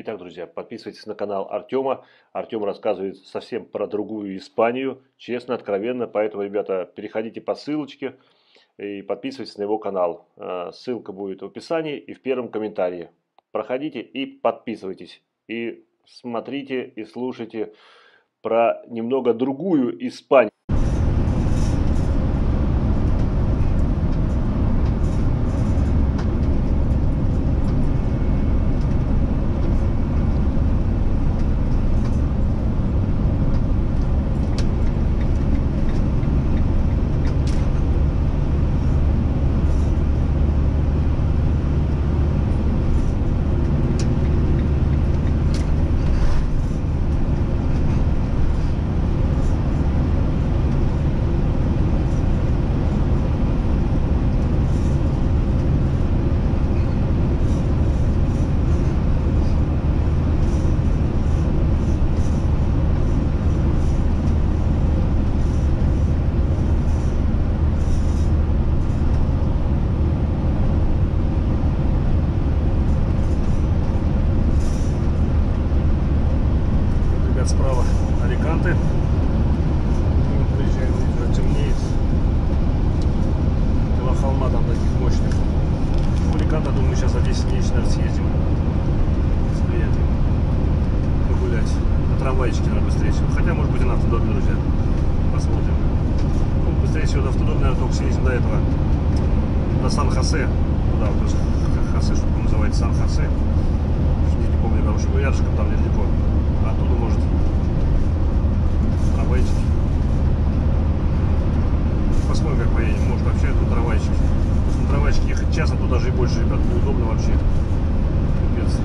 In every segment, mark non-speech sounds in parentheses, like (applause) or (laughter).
Итак, друзья, подписывайтесь на канал Артема. Артем рассказывает совсем про другую Испанию, честно, откровенно. Поэтому, ребята, переходите по ссылочке и подписывайтесь на его канал. Э, ссылка будет в описании и в первом комментарии. Проходите и подписывайтесь. И смотрите и слушайте про немного другую Испанию. трамвайчике, наверное, быстрее всего. Хотя, может быть, и на автодоме, друзья. Посмотрим. Ну, быстрее всего на автодоме, наверное, только съездим до этого. До Сан-Хосе. Туда вот, Хосе, что называется, Сан-Хосе. Не, не помню, потому что рядышком там недалеко. Оттуда, может, трамвайчики. Посмотрим, как поедем. Может, вообще тут трамвайчики. На трамвайчике ехать час, а тут даже и больше, ребят, неудобно вообще. Капец.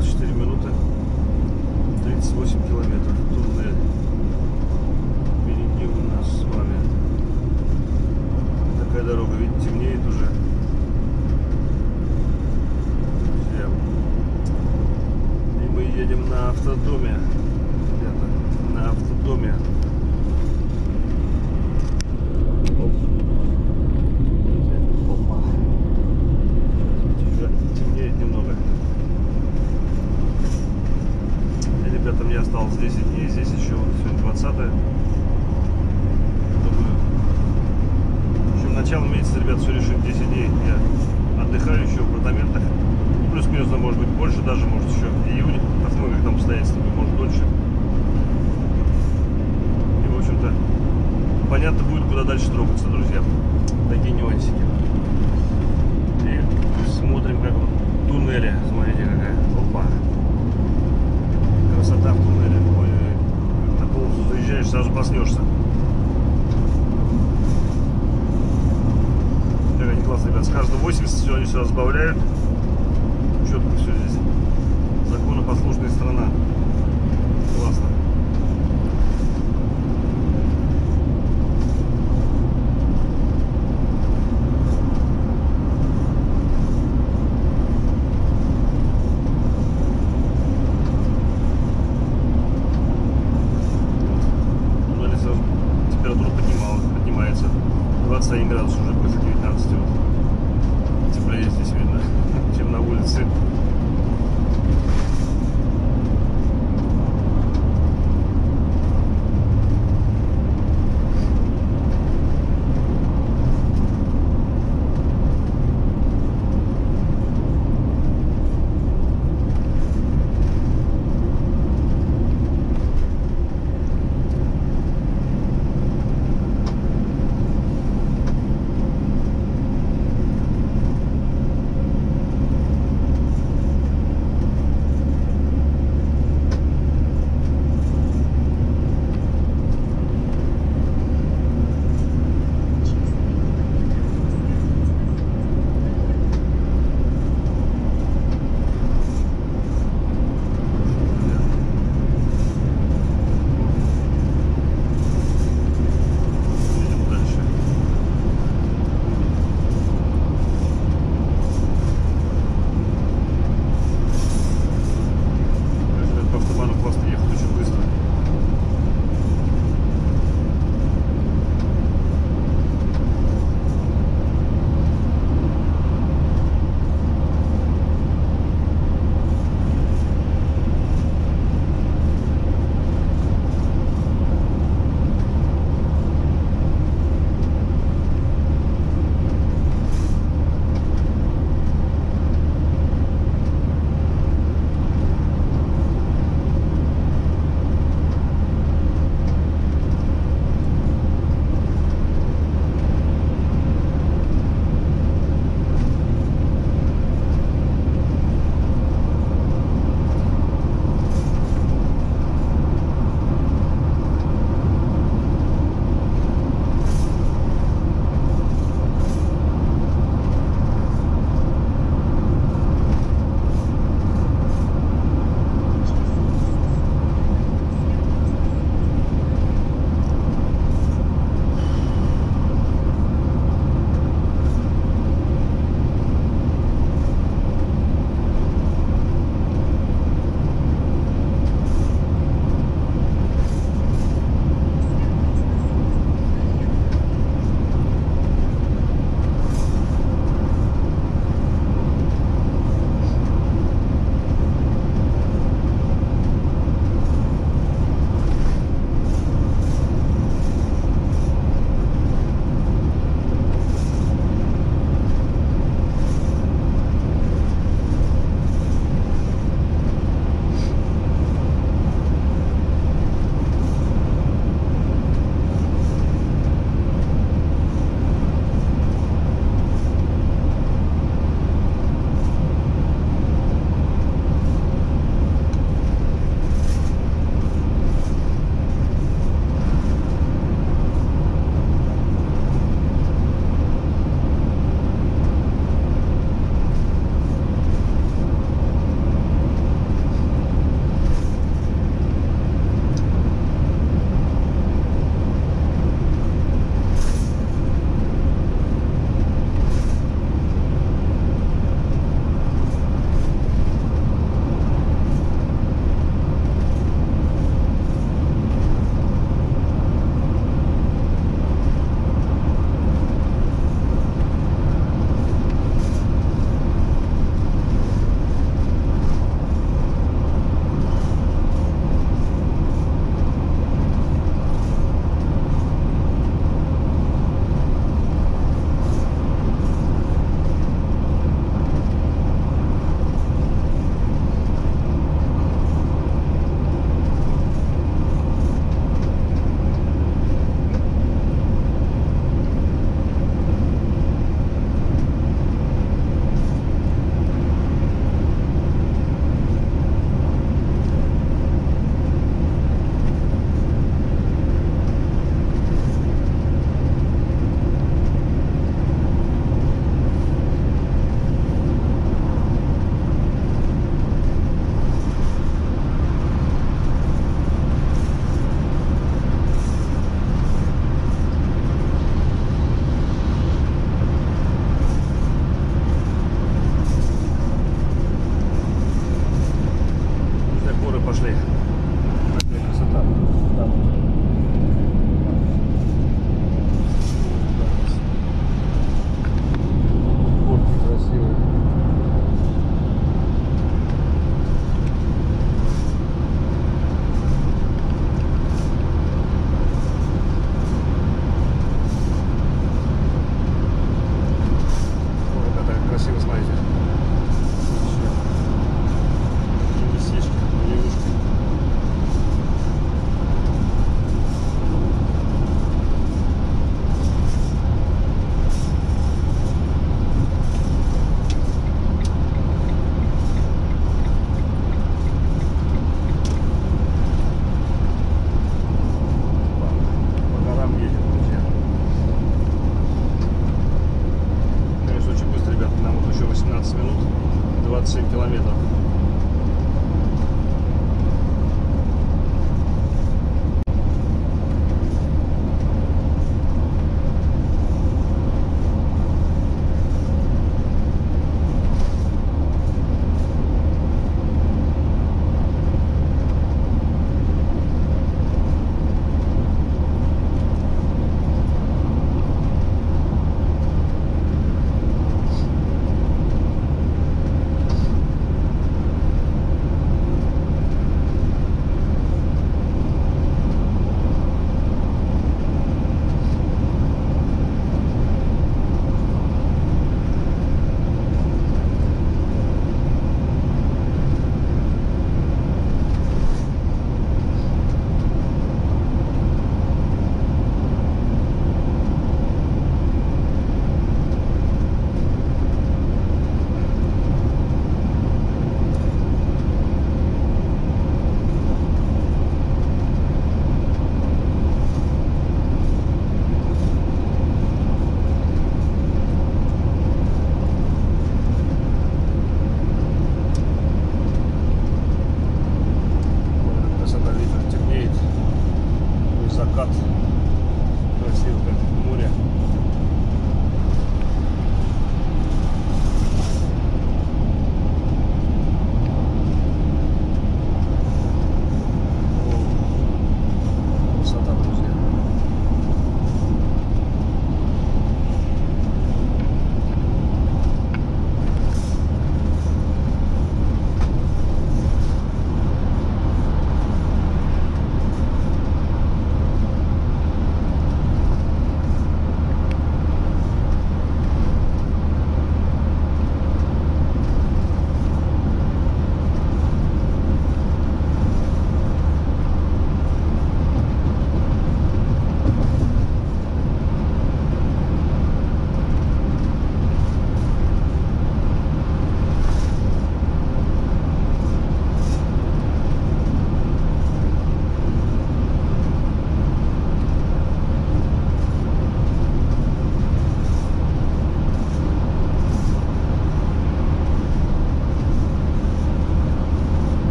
24 минуты. Проснешься.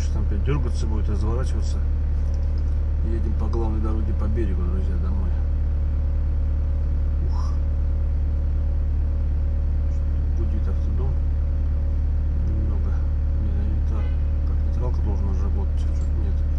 короче, там опять дергаться будет, разворачиваться. Едем по главной дороге по берегу, друзья, домой. Ух. Будет автодом. Немного. Не, не так. Как нейтралка должна работать, что-то нет.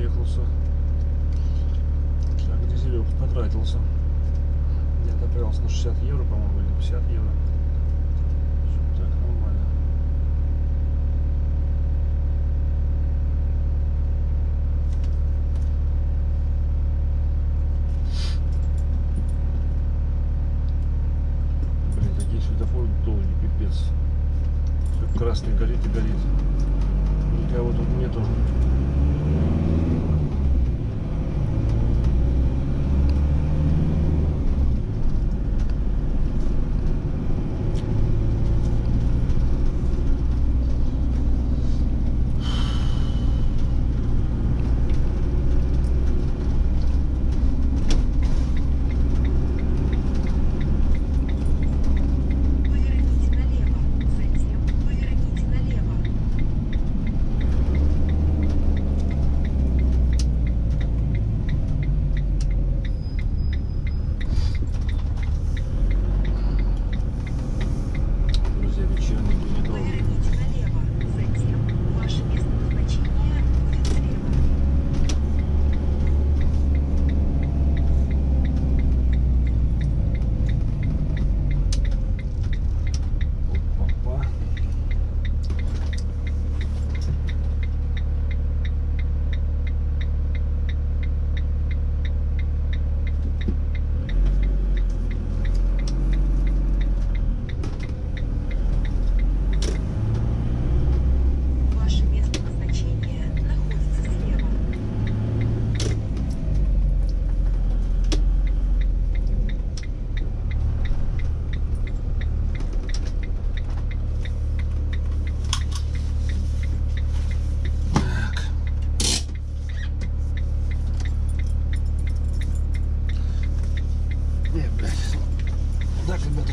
проехался. Так, дизелек потратился. Где-то на 60 евро, по-моему, или 50 евро.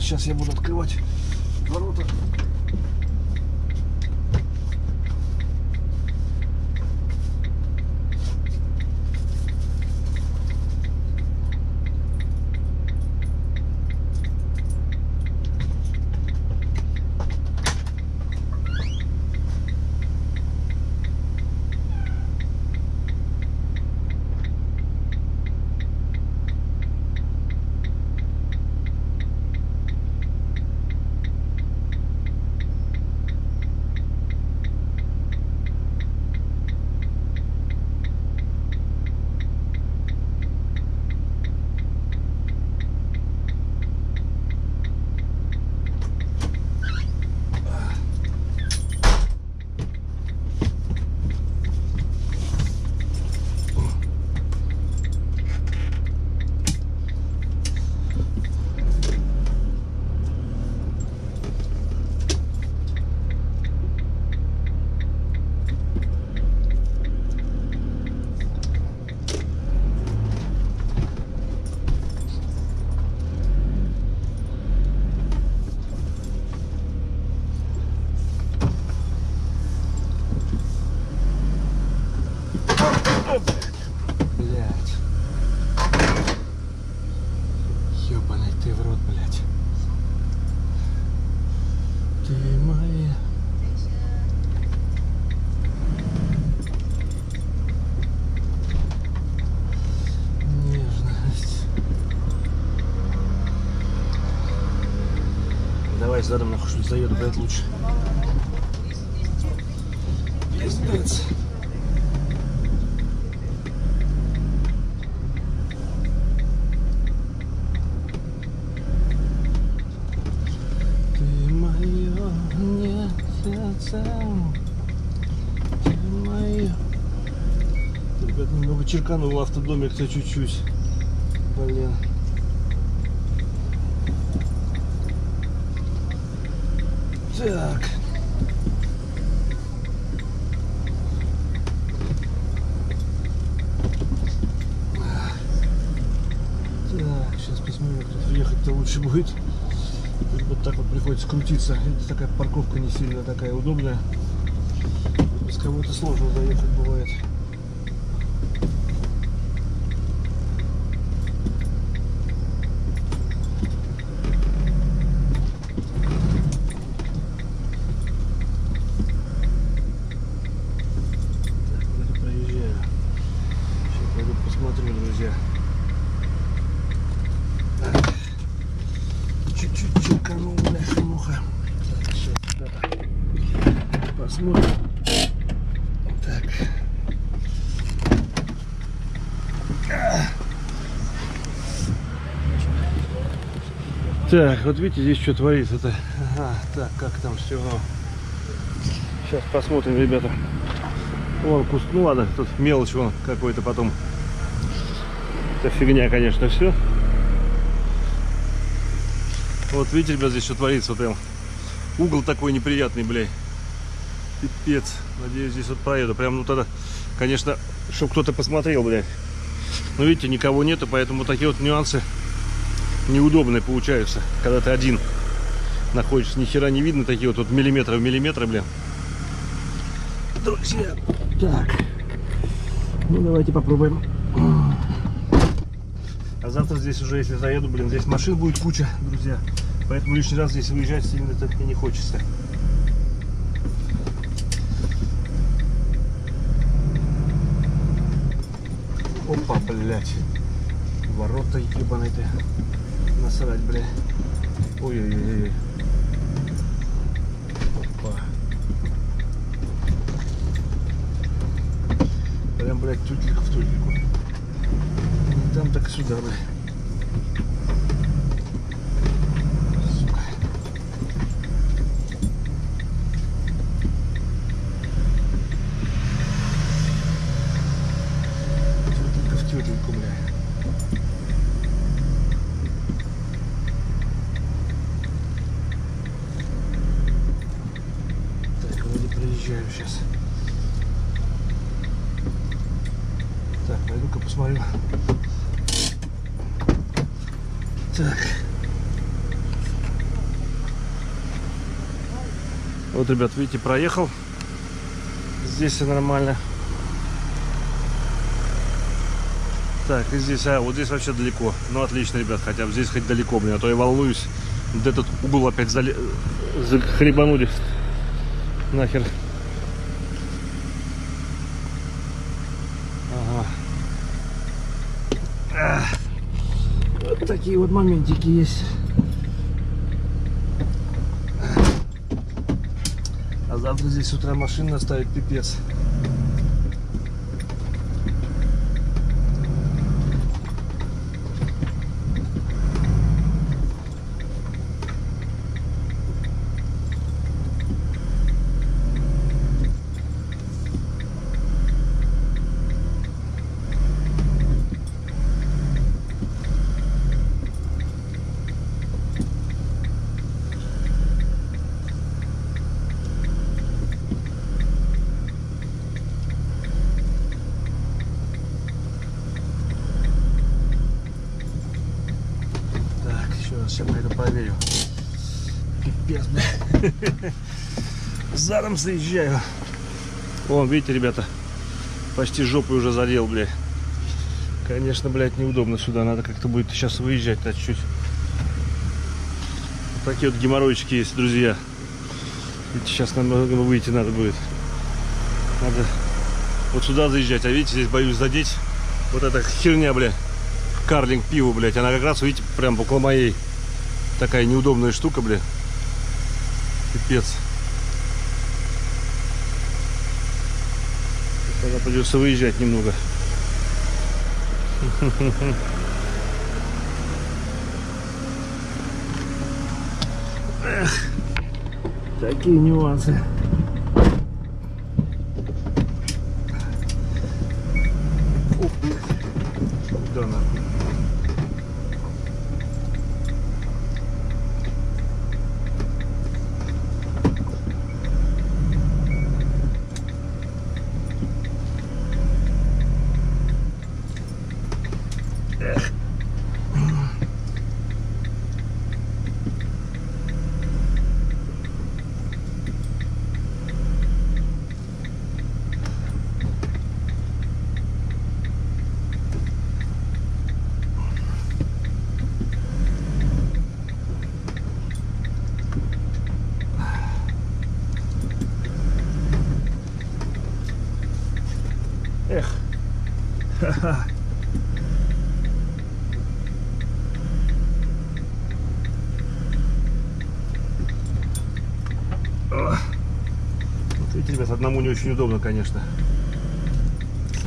Сейчас я буду открывать ворота. Задом нахуй что заеду, блядь, лучше. Пиздец. Ты мое не сердце. Ты мое. Ребят, немного черканул в автодомик-то чуть-чуть. Блин. Так. Так, сейчас посмотрим, как тут будет. Вот так вот приходится крутиться. Это такая парковка не сильно такая удобная. Без кого-то сложно заехать бывает. Так, вроде проезжаю. Сейчас пойду посмотрю, друзья. Так. Чуть-чуть черканул, бляха, муха. Так, сейчас, ребята. Посмотрим. Так. Так, вот видите, здесь что творится-то. Ага, так, как там все Сейчас посмотрим, ребята. Вон куст, ну ладно, тут мелочь вон какой-то потом. Это фигня, конечно, все. Вот видите, ребят, здесь что творится, прям угол такой неприятный, блядь. Пипец. Надеюсь, здесь вот проеду. Прям, ну тогда, конечно, чтобы кто-то посмотрел, блядь. Но видите, никого нету, поэтому такие вот нюансы неудобные получаются, когда ты один находишься. Ни хера не видно, такие вот, вот миллиметры в миллиметры, блин. Друзья, так. Ну, давайте попробуем. А завтра здесь уже, если заеду, блин, здесь машин будет куча, друзья. Поэтому лишний раз здесь выезжать сильно так и не хочется. Опа, блядь. Ворота ебаные ты. Насрать, блядь. Ой-ой-ой. Опа. Прям, блядь, тютелька в тютельку. Там, так сюда, в тютельку, блядь. Так, вроде проезжаю сейчас. Так, пойду-ка посмотрю. Так. Вот, ребят, видите, проехал. Здесь все нормально. Так, и здесь, а, вот здесь вообще далеко. Ну, отлично, ребят, хотя бы здесь хоть далеко, блин, а то я волнуюсь. Вот этот угол опять зале... захлебанули. Нахер. Ага. Ах. Вот такие вот моментики есть. А завтра здесь утра машина ставить пипец. Так, еще раз сейчас пойду проверю. Пипец, бля. Задом заезжаю. Вон, видите, ребята, почти жопой уже задел, бля. Конечно, блядь, неудобно сюда. Надо как-то будет сейчас выезжать то чуть. Вот такие вот геморройчики есть, друзья. Видите, сейчас нам выйти надо будет. Надо вот сюда заезжать. А видите, здесь боюсь задеть. Вот эта херня, бля карлинг пиво, блядь. Она как раз, видите, прям около моей. Такая неудобная штука, бля. Пипец. Тогда придется выезжать немного. Такие нюансы. Ух, да нахуй. Эх. Эх. Ха-ха. Ох. Вот видите, ребят, одному не очень удобно, конечно.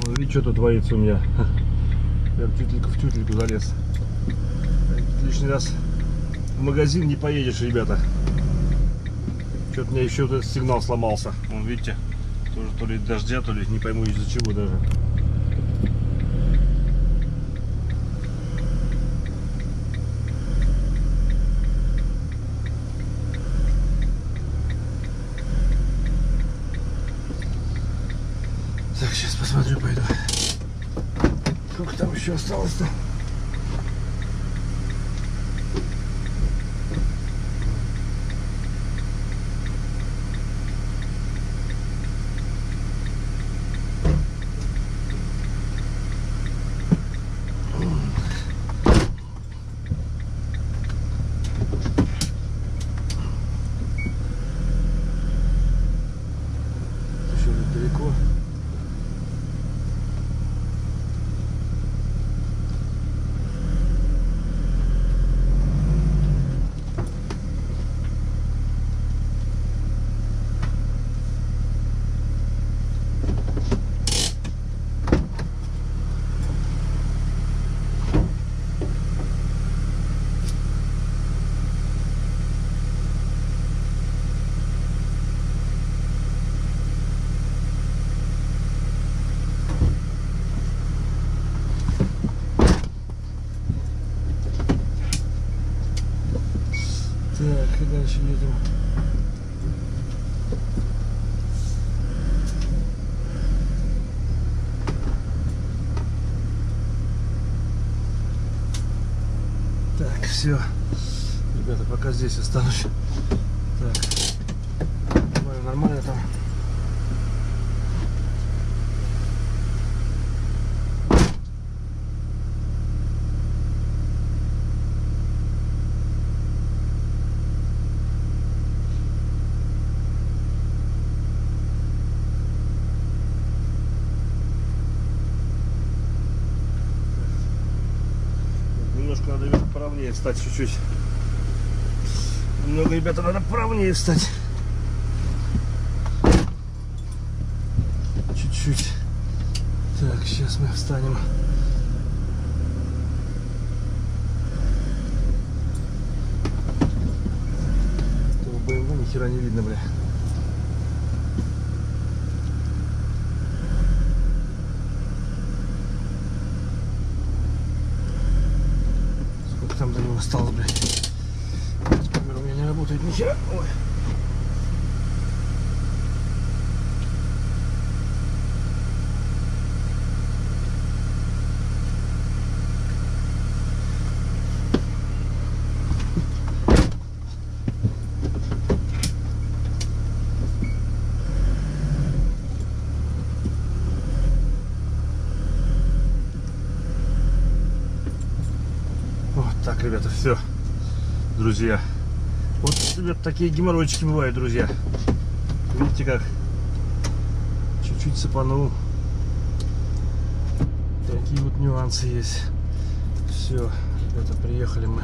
Видите, что тут творится у меня. (laughs) Прям тютелька в тютельку залез. Лишний раз в магазин не поедешь, ребята. Что-то у меня еще вот этот сигнал сломался. Вон, видите, тоже то ли дождя, то ли не пойму из-за чего даже. Так, сейчас посмотрю, пойду. Сколько там еще осталось-то? Еще тут далеко. Едем. Так, все. Ребята, пока здесь останусь. Так. Нормально там. Немножко надо правнее встать чуть-чуть. Немного, ребята, надо правнее встать. Чуть-чуть. Так, сейчас мы встанем. Этого БМВ ни хера не видно, бля. Сколько там до него осталось, блядь? Камера у меня не работает ни хера. Ой. Вот так, ребята, все, друзья. Вот, ребят, такие геморройчики бывают, друзья. Видите как? Чуть-чуть цепанул. Такие вот нюансы есть. Все, ребята, приехали мы.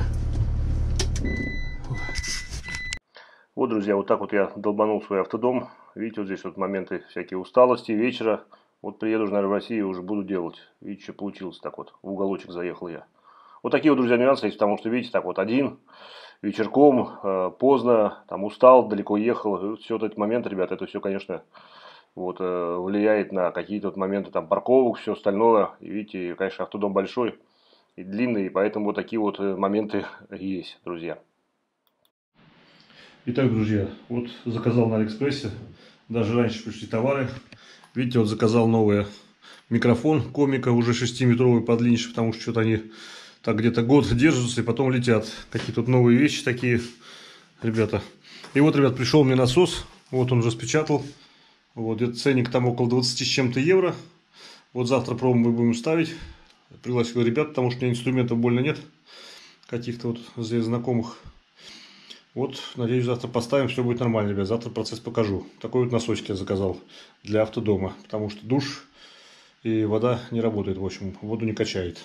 Вот, друзья, вот так вот я долбанул свой автодом. Видите, вот здесь вот моменты всякие усталости вечера. Вот приеду уже, наверное, в Россию, уже буду делать. Видите, что получилось так вот. В уголочек заехал я. Вот такие вот, друзья, нюансы есть, потому что, видите, так вот один, вечерком, э, поздно, там устал, далеко ехал. Все вот эти моменты, ребята, это все, конечно, вот, э, влияет на какие-то вот моменты там парковок, все остальное. И видите, конечно, автодом большой и длинный, и поэтому вот такие вот э, моменты (laughs) есть, друзья. Итак, друзья, вот заказал на Алиэкспрессе. Даже раньше пришли товары. Видите, вот заказал новый микрофон комика, уже 6-метровый подлиннейший, потому что что-то они так где-то год (laughs) держатся и потом летят. Какие-то тут новые вещи такие, ребята. И вот, ребят, пришел мне насос. Вот он уже распечатал. Вот, где ценник там около 20 с чем-то евро. Вот завтра пробу мы будем ставить. Пригласил ребят, потому что у меня инструментов больно нет. Каких-то вот здесь знакомых. Вот, надеюсь, завтра поставим, все будет нормально, ребят. Завтра процесс покажу. Такой вот носочек я заказал для автодома, потому что душ и вода не работает, в общем, воду не качает.